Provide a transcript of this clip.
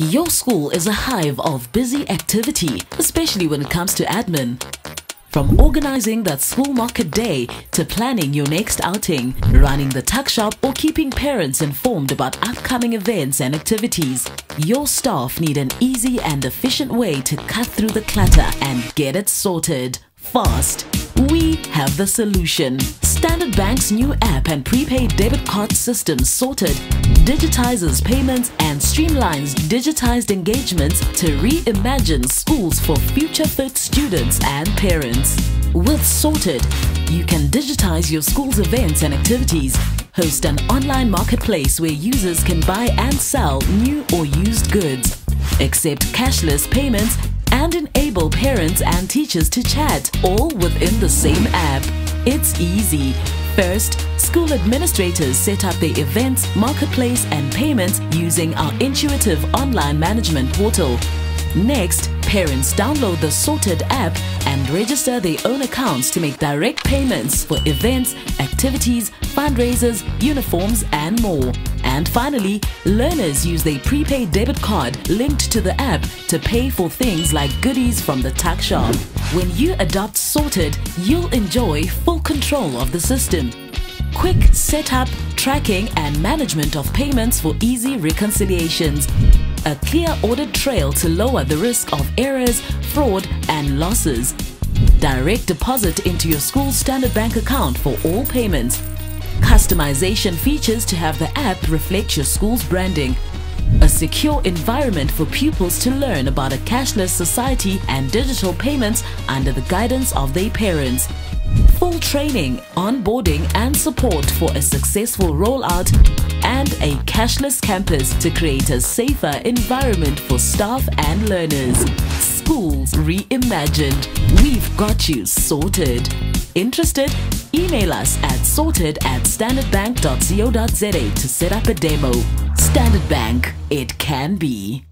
Your school is a hive of busy activity, especially when it comes to admin. From organizing that school market day to planning your next outing, running the tuck shop or keeping parents informed about upcoming events and activities, your staff need an easy and efficient way to cut through the clutter and get it sorted fast. We have the solution. Standard Bank's new app and prepaid debit card system sorted digitizes payments and streamlines digitized engagements to reimagine schools for future fit students and parents. With Sorted, you can digitize your school's events and activities, host an online marketplace where users can buy and sell new or used goods, accept cashless payments, and enable parents and teachers to chat all within the same app. It's easy. First, school administrators set up their events, marketplace, and payments using our intuitive online management portal. Next, parents download the Sorted app and register their own accounts to make direct payments for events, activities, fundraisers, uniforms, and more. And finally, learners use their prepaid debit card linked to the app to pay for things like goodies from the tuck shop. When you adopt Sorted, you'll enjoy full control of the system. Quick setup, tracking, and management of payments for easy reconciliations. A clear audit trail to lower the risk of errors, fraud, and losses. Direct deposit into your school's Standard Bank account for all payments. Customization features to have the app reflect your school's branding. A secure environment for pupils to learn about a cashless society and digital payments under the guidance of their parents. Full training, onboarding and support for a successful rollout and a cashless campus to create a safer environment for staff and learners. Schools reimagined. We've got you sorted. Interested? Email us at sorted at standardbank.co.za to set up a demo. Standard Bank, it can be.